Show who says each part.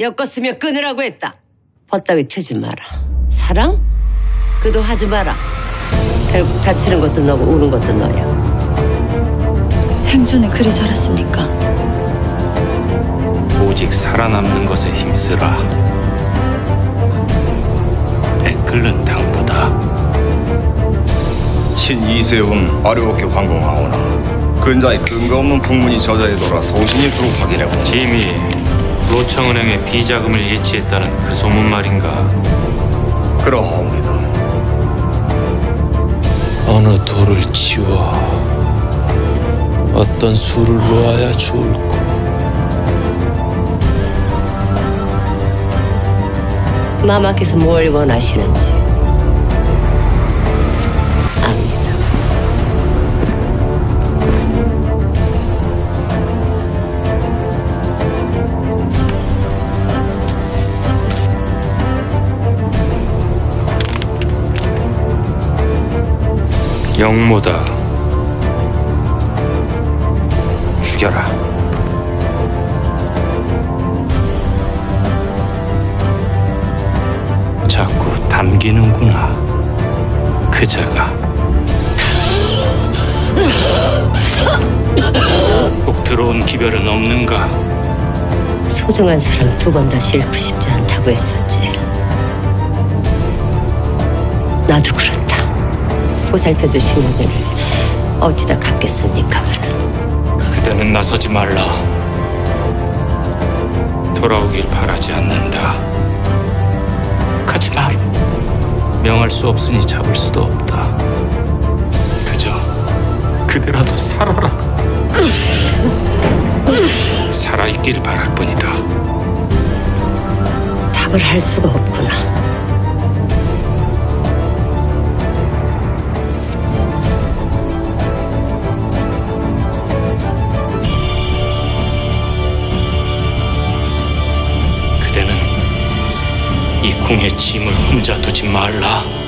Speaker 1: 엮었으면 끊으라고 했다. 벗다위 트지 마라. 사랑? 그도 하지 마라. 결국 다치는 것도 너고 우는 것도 너야.
Speaker 2: 행순에 그리 자랐으니까
Speaker 3: 오직 살아남는 것에 힘쓰라. 애 끓는 당보다
Speaker 4: 신 이세훈 어렵게 황공하오나 근자의 근거 없는 풍문이 저자에 돌아 소신이 두루 확인해보니
Speaker 3: 짐이 로청은행에 비자금을 예치했다는 그 소문 말인가?
Speaker 4: 그러하옵니다
Speaker 5: 어느 돌을 치워 어떤 수를 놓아야 좋을까?
Speaker 1: 마마께서 뭘 원하시는지
Speaker 3: 영모다. 죽여라. 자꾸 담기는구나. 그자가. 꼭 들어온 기별은 없는가?
Speaker 1: 소중한 사람 두 번 다시 잃고 싶지 않다고 했었지. 나도 그렇다. 보살펴 주시는 분을 어찌다 갚겠습니까마는.
Speaker 3: 그대는 나서지 말라. 돌아오길 바라지 않는다. 가지 마라. 명할 수 없으니 잡을 수도 없다. 그저 그대라도 살아라. 살아있기를 바랄 뿐이다.
Speaker 1: 답을 할 수가 없구나.
Speaker 3: 이 궁의 짐을 혼자 두지 말라.